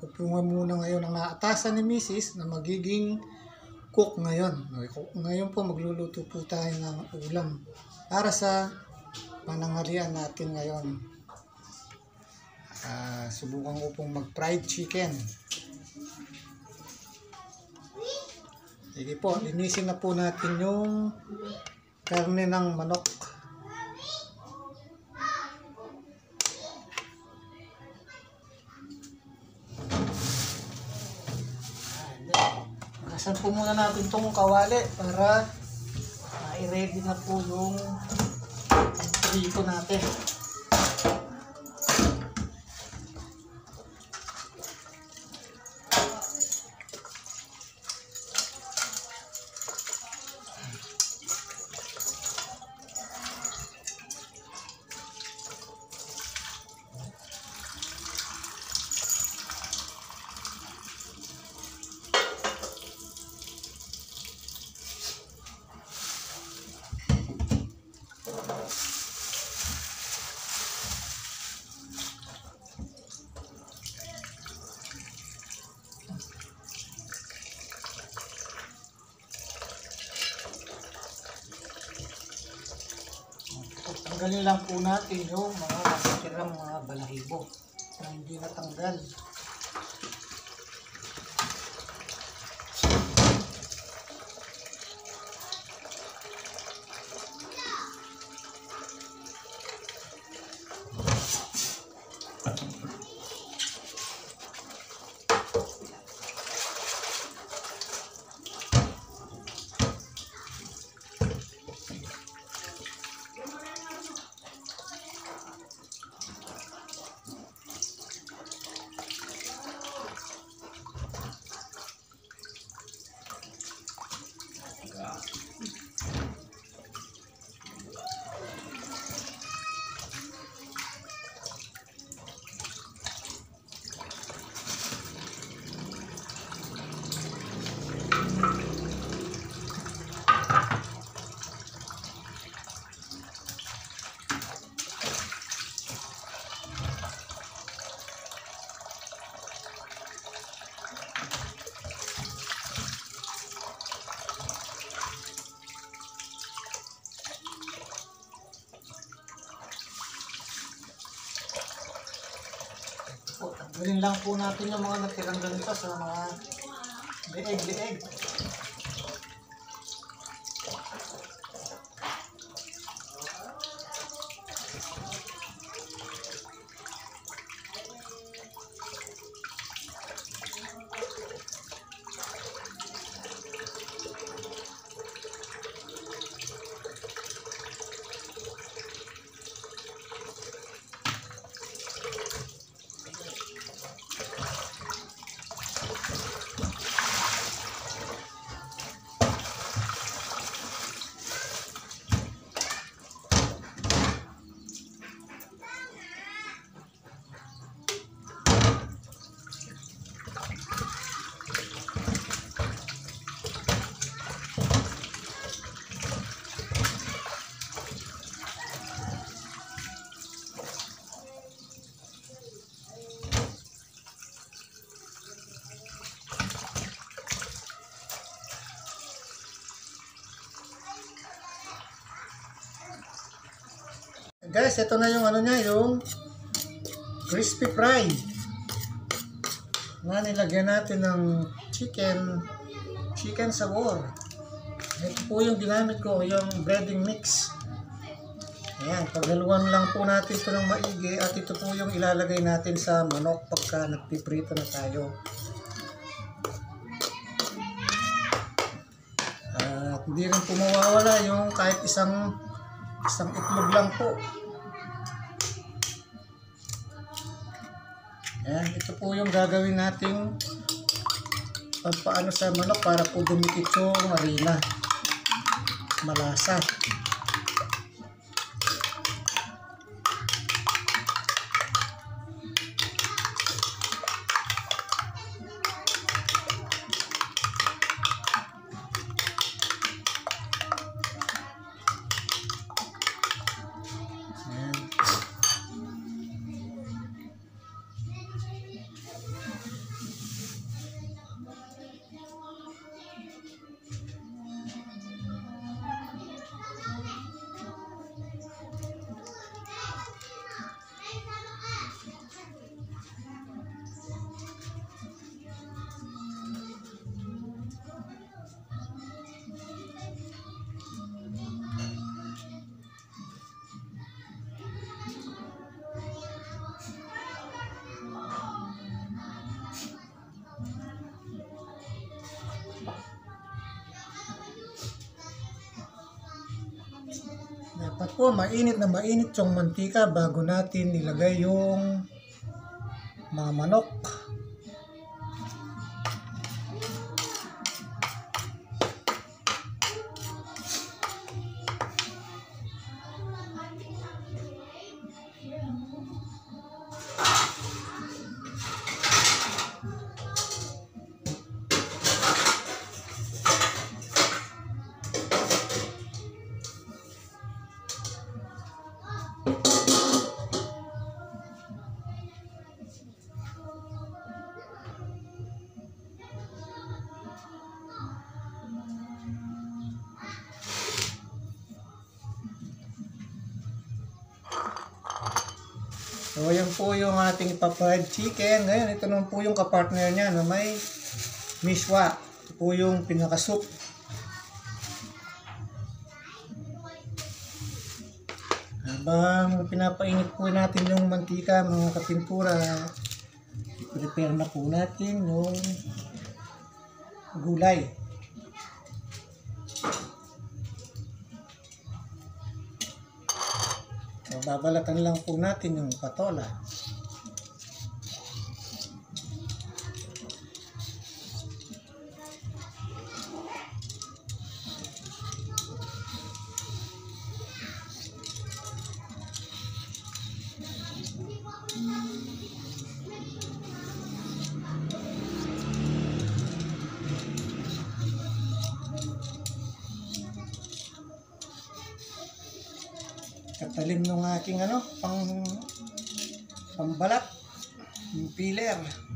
ako muna ngayon ang naatasan ni Mrs. na magiging cook ngayon. Ngayon po magluluto po tayo ng ulam para sa pananghalian natin ngayon. Ah, subukan ko pong mag-fried chicken. Sige po, linisin na po natin yung karne ng manok. Nakasan po muna natin itong kawali para i-ready na po yung prito natin. Tanggalin lang po natin yung mga natitirang mga balahibo na hindi natanggal. Tanggalin lang po natin yung mga natirang ganito sa mga leeg-leeg. Guys, ito na yung ano niya, yung crispy fry. Nga nilagyan natin ng chicken, chicken sabor. Ito po yung ginamit ko, yung breading mix. Ayan, paghaluan lang po natin ito ng maigi at ito po yung ilalagay natin sa manok pagka nagpiprito na tayo. At hindi rin po mawawala yung kahit isang isang itlog lang po. Ayan, ito po yung gagawin nating pampaano sa manok para po dumikit yung harina. Malasa. Dapat po mainit na mainit yung mantika bago natin nilagay yung mga manok. So, po yung ating ipapried chicken. Ngayon, ito naman po yung kapartner niya na may miswa. Ito po yung pinakasup. Habang pinapainit po natin yung mantika, mga kapintura, prepare na po natin yung gulay. Babalatan lang po natin yung patola. Yung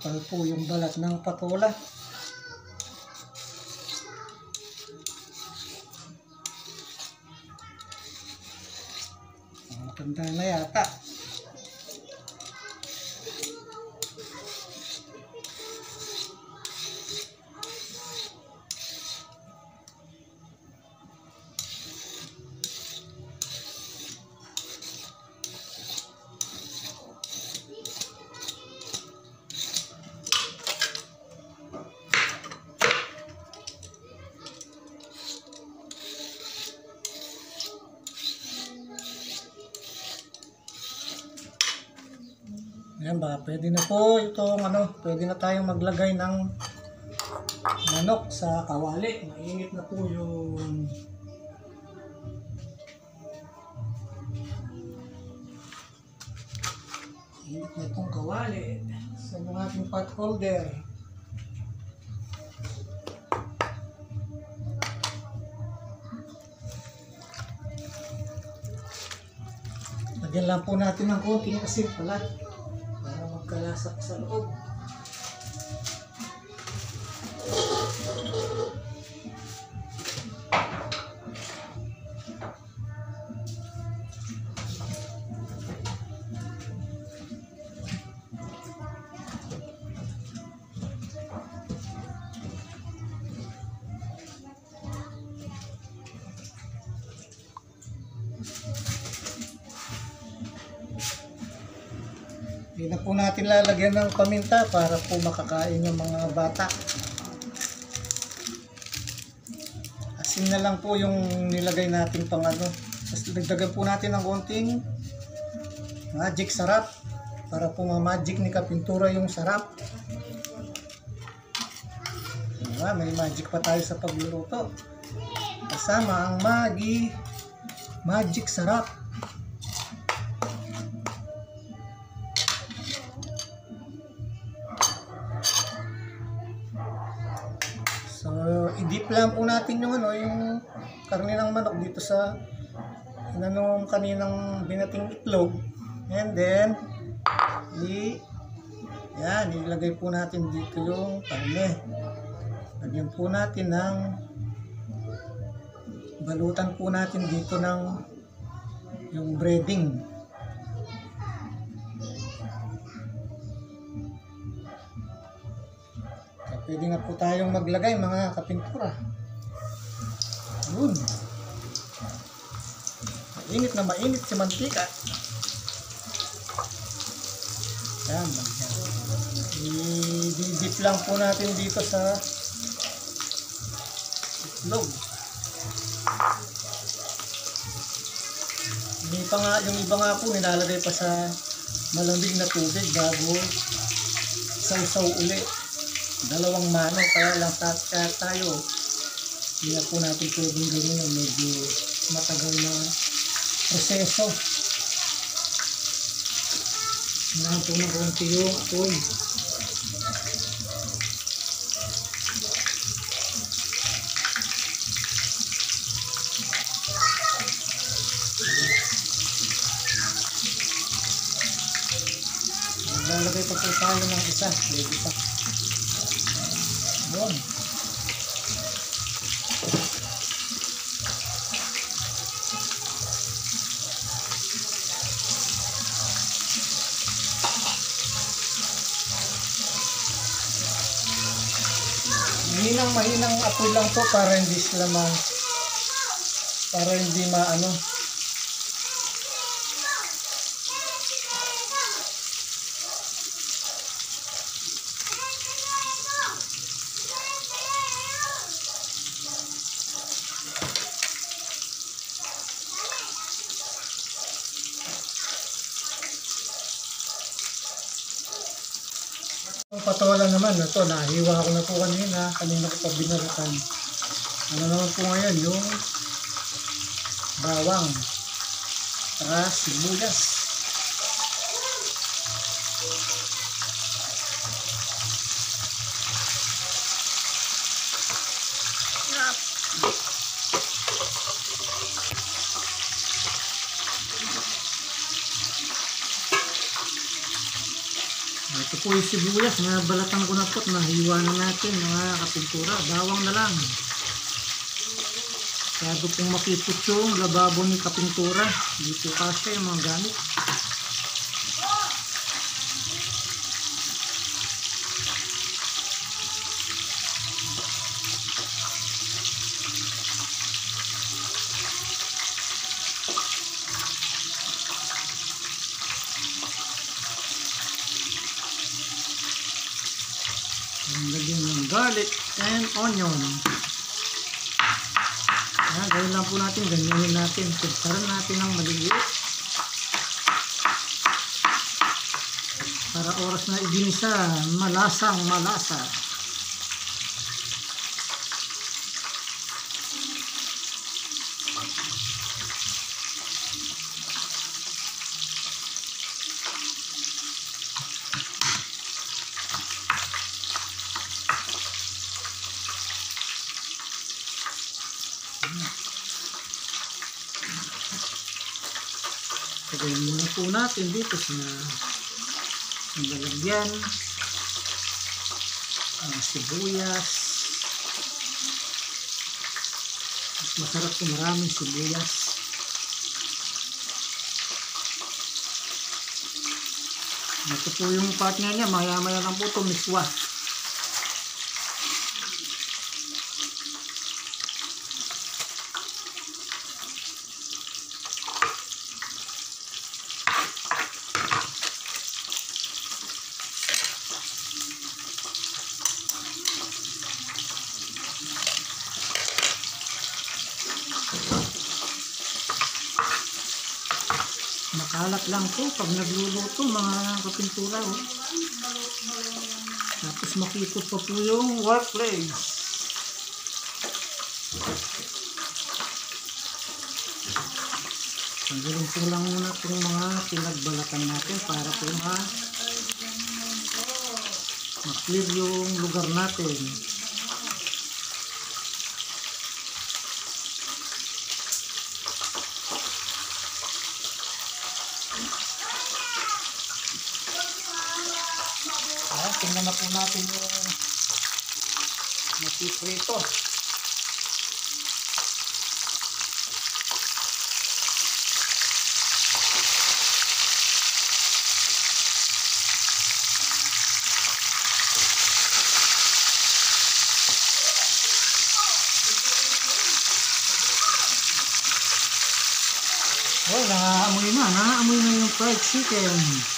makapal po yung balat ng patola. Ayan ba, pwede na po itong ano, pwede na tayong maglagay ng manok sa kawali. Mainit na po yung Init na itong kawali sa mga ating pot holder. Lagyan lang po natin ng konting asin pala para magkalasak sa loob. Hindi po natin lalagyan ng paminta para po makakain yung mga bata. Asin na lang po yung nilagay natin pang ano. Tapos dagdagan po natin ng konting magic sarap para po ma-magic ni Kapintura yung sarap. Diba? May magic pa tayo sa pagluluto. Kasama ang magi magic sarap. I-dip lang po natin yung ano, yung karne ng manok dito sa inanong kaninang binating itlog. And then, i yan, ilagay po natin dito yung karne. Lagyan po natin ng balutan po natin dito ng yung breading. Pwede na po tayong maglagay mga kapintura. Yun. Mainit na mainit si mantika. Yan. I-dip lang po natin dito sa itlog. Hindi pa nga, yung iba nga po nilalagay pa sa malamig na tubig bago sausaw uli. Dalawang mano, kaya lang ta kaya tayo. Hindi na po natin pwedeng gawin yung medyo matagal na proseso. Kailangan po ng konti yung apoy. Lalagay pa po tayo ng isa. Pwede pa. Yun. Mahinang mahinang apoy lang to para hindi sila ma para hindi maano Ang patola naman, ito, nahiwa ko na po kanina, kanina ko pa binalikan. Ano naman po ngayon, yung bawang, saka sibuyas. Ito po yung sibuyas na balatan ko na po na natin mga kapintura. Bawang na lang. Masyado pong makipot yung lababo ni kapintura. Dito kasi mga gamit. Lagyan ng garlic and onion. Ayan, gawin lang po natin, ganyanin Pagkaroon natin ng maliliit. Para oras na iginisa, malasang malasa. Lagyan muna po natin dito sa ang lalagyan ang sibuyas. Mas masarap kung maraming sibuyas. Ito po yung partner niya. Maya maya lang po ito miswa Alat lang po pag nagluluto mga kapintura. Oh. Tapos makikot pa po yung workplace. Tanggalin po lang muna itong mga pinagbalatan natin para po ma ma-clear yung lugar natin. Ayan, tingnan na po natin yung napiprito. Oh, nakaamoy na. Nakaamoy na yung fried chicken.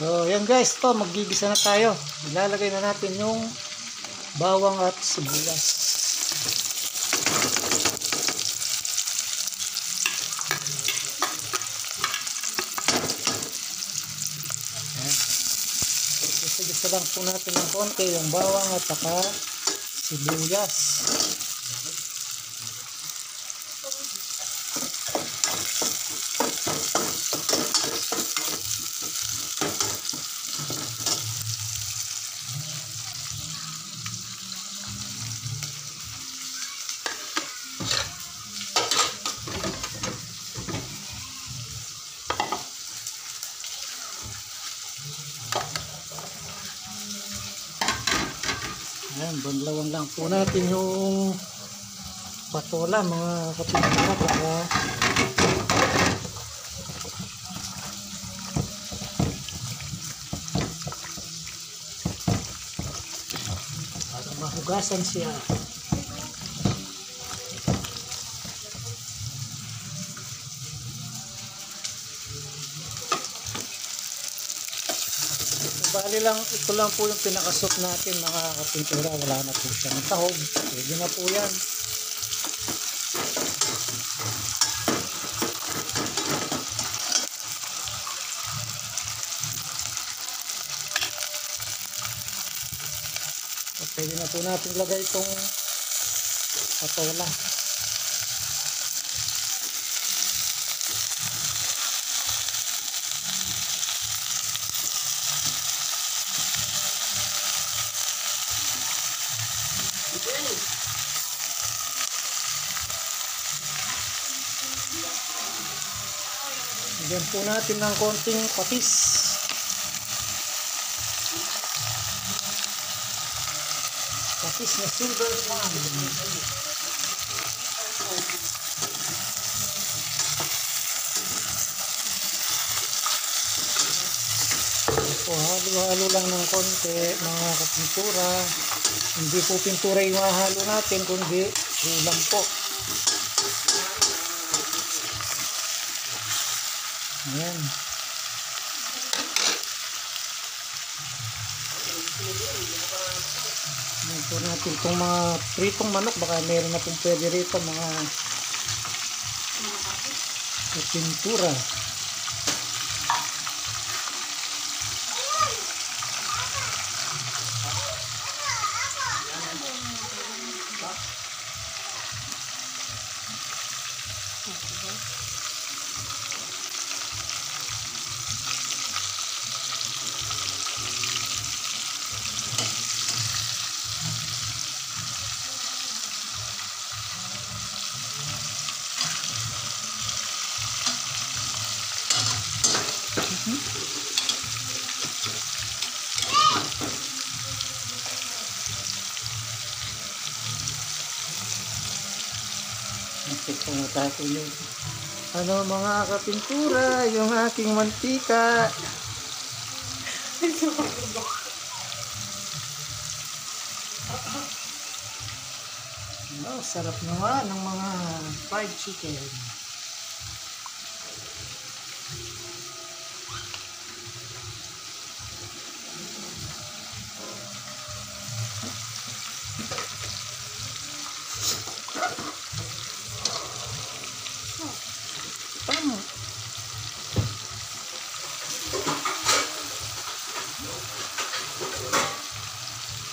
So, yan guys, to magigisa na tayo. Ilalagay na natin yung bawang at sibuyas. Ayan. Gisa-gisa lang po natin ng konti yung bawang at saka sibuyas. Ayan, banlawan lang po natin yung patola mga kapitara para para mahugasan siya. Bali lang, ito lang po yung pinakasok natin mga kapintura. Wala na po siyang tahog. Pwede na po yan. So, pwede na po natin lagay itong patola. Lagyan po natin ng konting patis. Patis na silver swan. po, halo-halo lang ng konti mga kapintura. Hindi po pintura yung hahalo natin, kundi ulam po. Ayan. Ayan po natin itong mga pritong manok. Baka meron na pong pwede rito mga pintura. Pintura. Matatuloy. Ano mga kapintura, yung aking mantika. Oh, sarap naman ng mga fried chicken. Tama.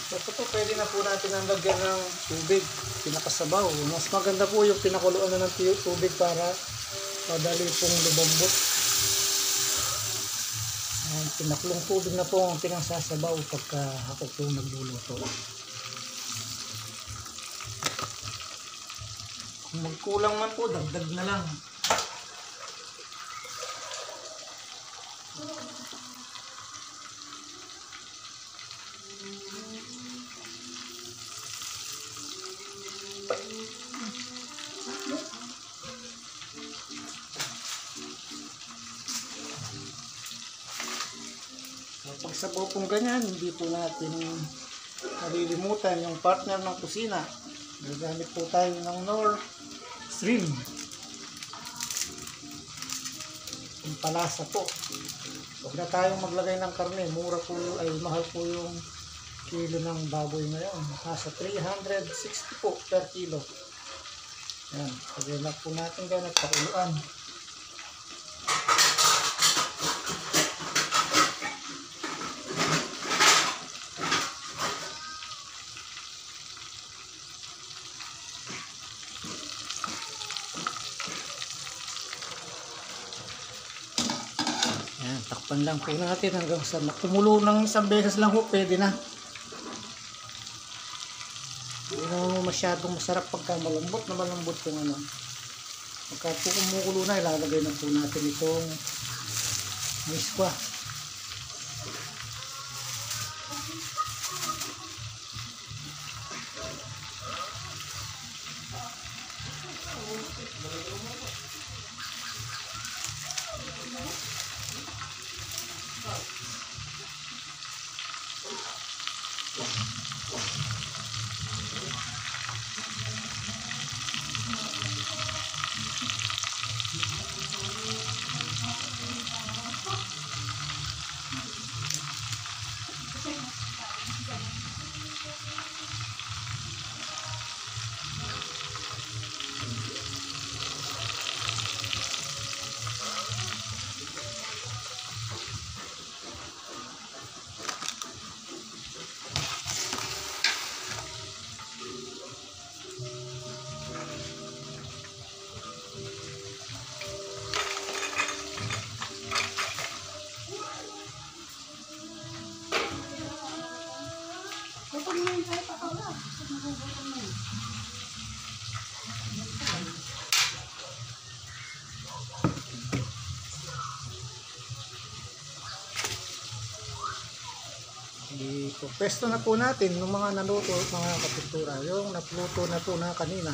So, ito po, pwede na po natin ang lagyan ng tubig, pinakasabaw. Mas maganda po yung pinakuluan na ng tu- tubig para madali pong lumambot. Ang pinaklong tubig na po ang pinasasabaw pagka ako po nagluluto. Kung magkulang man po, dagdag na lang. Pag sabaw pong ganyan, hindi po natin nalilimutan yung partner ng kusina. Gagamit po tayo ng Nor Stream. Yung palasa po. Huwag na tayong maglagay ng karne. Mura po, ay mahal po yung kilo ng baboy ngayon. Nasa 360 po per kilo. Yan. Pagyan po natin ganyan at pakuluan. Takpan lang po natin hanggang sa makumulo ng isang beses lang po, pwede na. Hindi naman masyadong masarap pagka malambot na malambot yung ano. Pagka po kumukulo na, ilalagay na po natin itong miskwa. Pesto na po natin yung mga naluto, mga kapintura, yung napluto na po na kanina.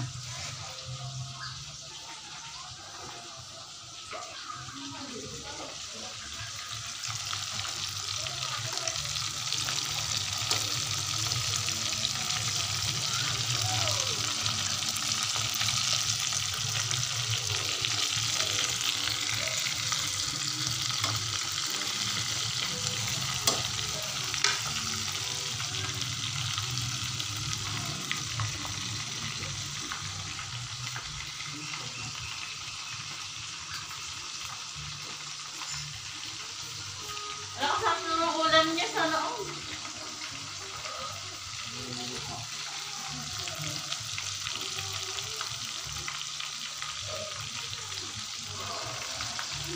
So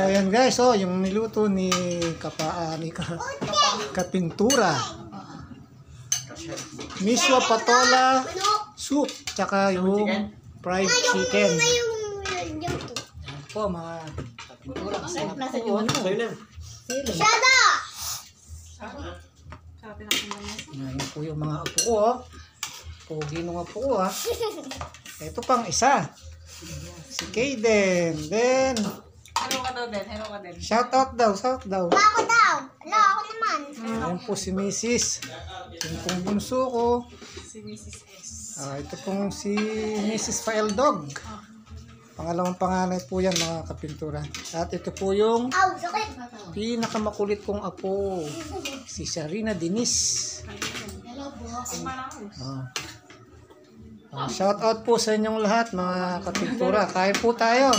ayan guys, oh, yung niluto ni Kapaan, ah, ni Ka, Kapintura. Miswa patola soup, tsaka yung fried chicken. Ayan po mga Kapintura. Oh, Shada! Ayan po yung mga upo ko oh. Pogi nung apo ko, ah. Ito pang isa. Si Kaden. Then, Hello ka daw din, hello ka din. shout out daw, shout daw. Ako daw. Ala, ako naman. Ayan po si Mrs. Yung pong bunso ko. Si Mrs. S. Ah, ito pong si Mrs. Faeldog. Pangalawang panganay po yan mga kapintura. At ito po yung Aw, sakit. pinakamakulit kong apo. Si Sharina Dinis. Ah. Ah, shout out po sa inyong lahat mga kapintura. Kain po tayo.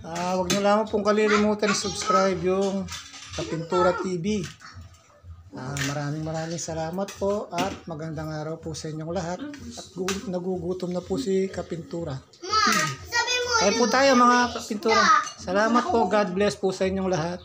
Ah, wag niyo lamang pong kalilimutan subscribe yung Kapintura TV. Ah, maraming maraming salamat po at magandang araw po sa inyong lahat. At gu- nagugutom na po si Kapintura. Kain po tayo mga Kapintura. Salamat po. God bless po sa inyong lahat.